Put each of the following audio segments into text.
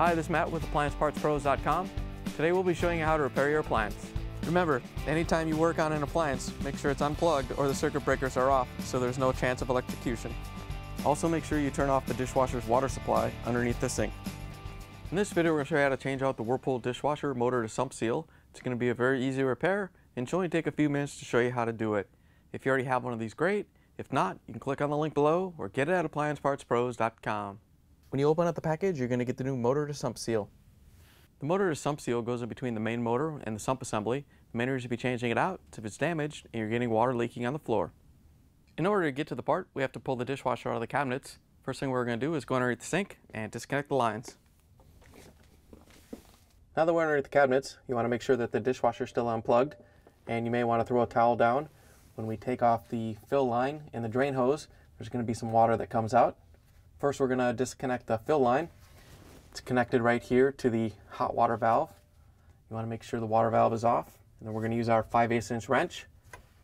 Hi, this is Matt with AppliancePartsPros.com. Today we'll be showing you how to repair your appliance. Remember, anytime you work on an appliance, make sure it's unplugged or the circuit breakers are off so there's no chance of electrocution. Also make sure you turn off the dishwasher's water supply underneath the sink. In this video we're going to show you how to change out the Whirlpool dishwasher motor to sump seal. It's going to be a very easy repair and it should only take a few minutes to show you how to do it. If you already have one of these, great. If not, you can click on the link below or get it at AppliancePartsPros.com. When you open up the package, you're going to get the new motor to sump seal. The motor to sump seal goes in between the main motor and the sump assembly. The main reason to be changing it out is if it's damaged and you're getting water leaking on the floor. In order to get to the part, we have to pull the dishwasher out of the cabinets. First thing we're going to do is go underneath the sink and disconnect the lines. Now that we're underneath the cabinets, you want to make sure that the dishwasher is still unplugged and you may want to throw a towel down. When we take off the fill line and the drain hose, there's going to be some water that comes out. First, we're going to disconnect the fill line. It's connected right here to the hot water valve. You want to make sure the water valve is off. And then we're going to use our 5 8 inch wrench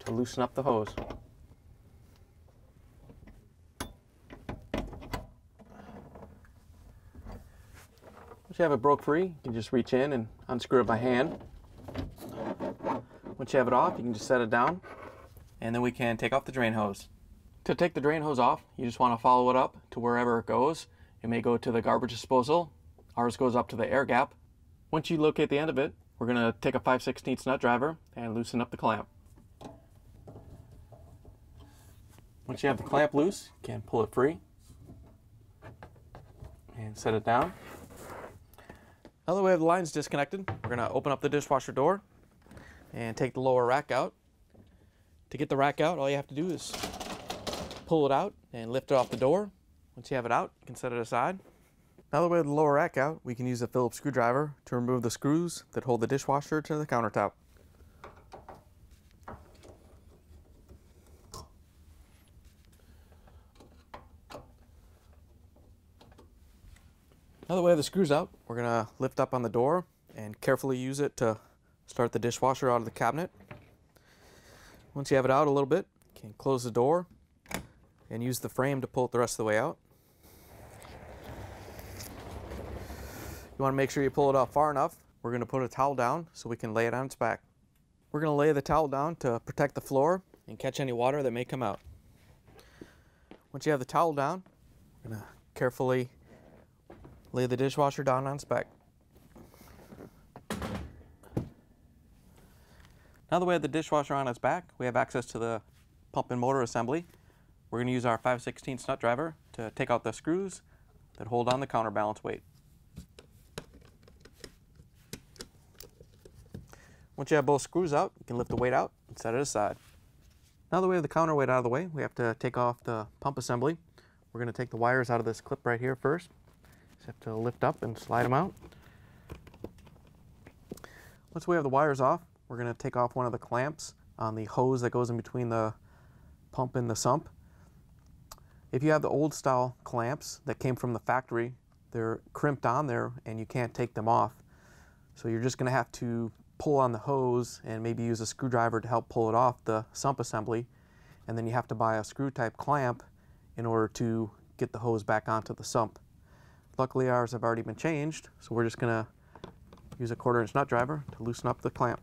to loosen up the hose. Once you have it broke free, you can just reach in and unscrew it by hand. Once you have it off, you can just set it down and then we can take off the drain hose. To take the drain hose off, you just want to follow it up to wherever it goes. It may go to the garbage disposal. Ours goes up to the air gap. Once you locate the end of it, we're going to take a 5 16 nut driver and loosen up the clamp. Once you have the clamp loose, you can pull it free and set it down. Now that we have the lines disconnected, we're going to open up the dishwasher door and take the lower rack out. To get the rack out, all you have to do is pull it out and lift it off the door. Once you have it out, you can set it aside. Now that we have the lower rack out, we can use a Phillips screwdriver to remove the screws that hold the dishwasher to the countertop. Now that we have the screws out, we're going to lift up on the door and carefully use it to start the dishwasher out of the cabinet. Once you have it out a little bit, you can close the door and use the frame to pull it the rest of the way out. You want to make sure you pull it out far enough. We're going to put a towel down so we can lay it on its back. We're going to lay the towel down to protect the floor and catch any water that may come out. Once you have the towel down, we're going to carefully lay the dishwasher down on its back. Now that we have the dishwasher on its back, we have access to the pump and motor assembly. We're going to use our 5 16 nut driver to take out the screws that hold on the counterbalance weight. Once you have both screws out, you can lift the weight out and set it aside. Now that we have the counterweight out of the way, we have to take off the pump assembly. We're going to take the wires out of this clip right here first. Just have to lift up and slide them out. Once we have the wires off, we're going to take off one of the clamps on the hose that goes in between the pump and the sump. If you have the old style clamps that came from the factory, they're crimped on there and you can't take them off. So you're just going to have to pull on the hose and maybe use a screwdriver to help pull it off the sump assembly. And then you have to buy a screw type clamp in order to get the hose back onto the sump. Luckily ours have already been changed, so we're just going to use a quarter inch nut driver to loosen up the clamp.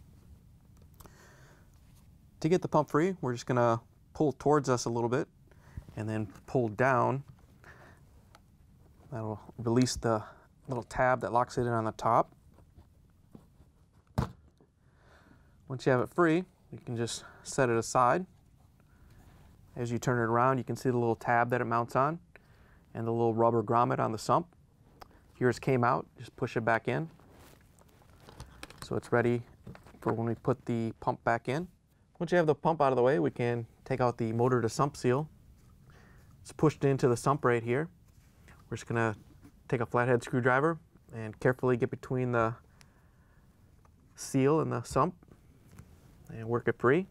To get the pump free, we're just going to pull towards us a little bit and then pull down. That'll release the little tab that locks it in on the top. Once you have it free, you can just set it aside. As you turn it around, you can see the little tab that it mounts on and the little rubber grommet on the sump. Yours came out, just push it back in. So it's ready for when we put the pump back in. Once you have the pump out of the way, we can take out the motor to sump seal. It's pushed into the sump right here. We're just gonna take a flathead screwdriver and carefully get between the seal and the sump and work it free.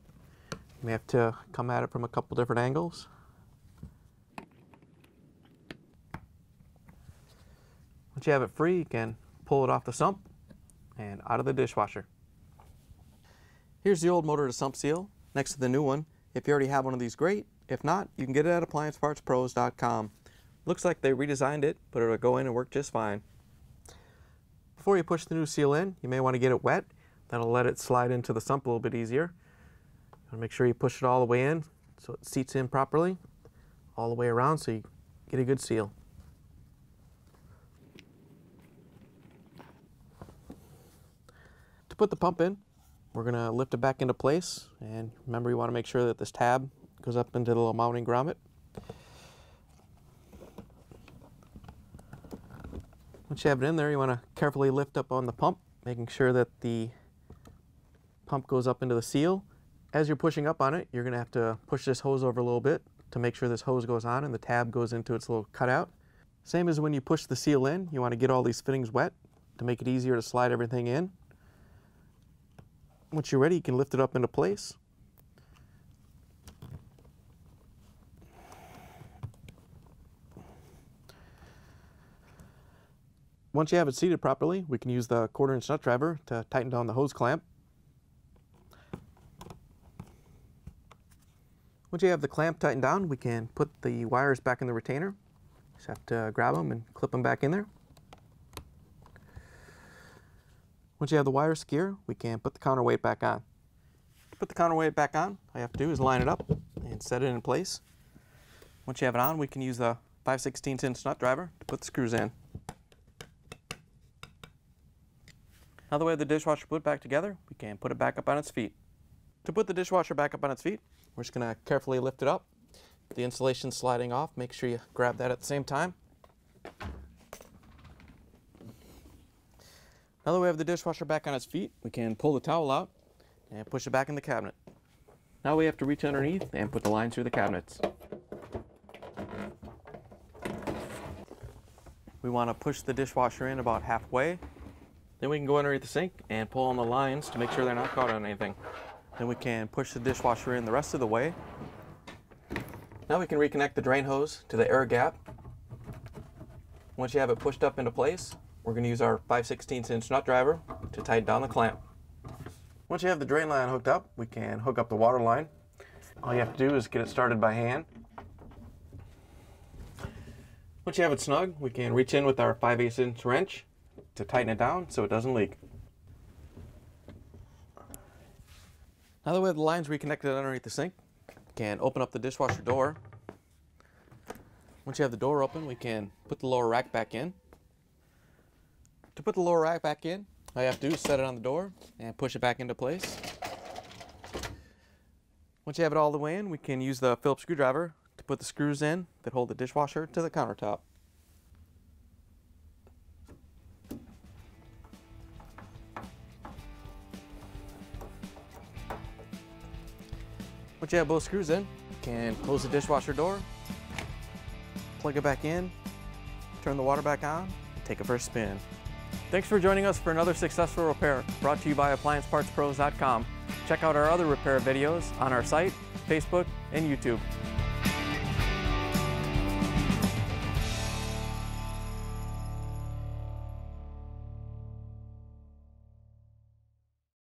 You may have to come at it from a couple different angles. Once you have it free, you can pull it off the sump and out of the dishwasher. Here's the old motor to sump seal next to the new one. If you already have one of these, great. If not, you can get it at appliancepartspros.com. Looks like they redesigned it, but it'll go in and work just fine. Before you push the new seal in, you may want to get it wet. That'll let it slide into the sump a little bit easier. You want to make sure you push it all the way in so it seats in properly all the way around so you get a good seal. To put the pump in, we're going to lift it back into place and remember you want to make sure that this tab goes up into the little mounting grommet. Once you have it in there, you want to carefully lift up on the pump, making sure that the pump goes up into the seal. As you're pushing up on it, you're going to have to push this hose over a little bit to make sure this hose goes on and the tab goes into its little cutout. Same as when you push the seal in, you want to get all these fittings wet to make it easier to slide everything in. Once you're ready, you can lift it up into place. Once you have it seated properly, we can use the quarter inch nut driver to tighten down the hose clamp. Once you have the clamp tightened down, we can put the wires back in the retainer. Just have to grab them and clip them back in there. Once you have the wires secure, we can put the counterweight back on. To put the counterweight back on, all you have to do is line it up and set it in place. Once you have it on, we can use the 5 16 inch nut driver to put the screws in. Now that we have the dishwasher put back together, we can put it back up on its feet. To put the dishwasher back up on its feet, we're just going to carefully lift it up. The insulation sliding off, make sure you grab that at the same time. Now that we have the dishwasher back on its feet, we can pull the towel out and push it back in the cabinet. Now we have to reach underneath and put the lines through the cabinets. We want to push the dishwasher in about halfway then we can go underneath the sink and pull on the lines to make sure they're not caught on anything. Then we can push the dishwasher in the rest of the way. Now we can reconnect the drain hose to the air gap. Once you have it pushed up into place, we're going to use our 5 16 inch nut driver to tighten down the clamp. Once you have the drain line hooked up, we can hook up the water line. All you have to do is get it started by hand. Once you have it snug, we can reach in with our 5 8 inch wrench to tighten it down so it doesn't leak. Now that we have the lines reconnected underneath the sink, we can open up the dishwasher door. Once you have the door open, we can put the lower rack back in. To put the lower rack back in, all you have to do is set it on the door and push it back into place. Once you have it all the way in, we can use the Phillips screwdriver to put the screws in that hold the dishwasher to the countertop. You have both screws in, you can close the dishwasher door, plug it back in, turn the water back on, take a first spin. Thanks for joining us for another successful repair brought to you by AppliancePartsPros.com. Check out our other repair videos on our site, Facebook, and YouTube.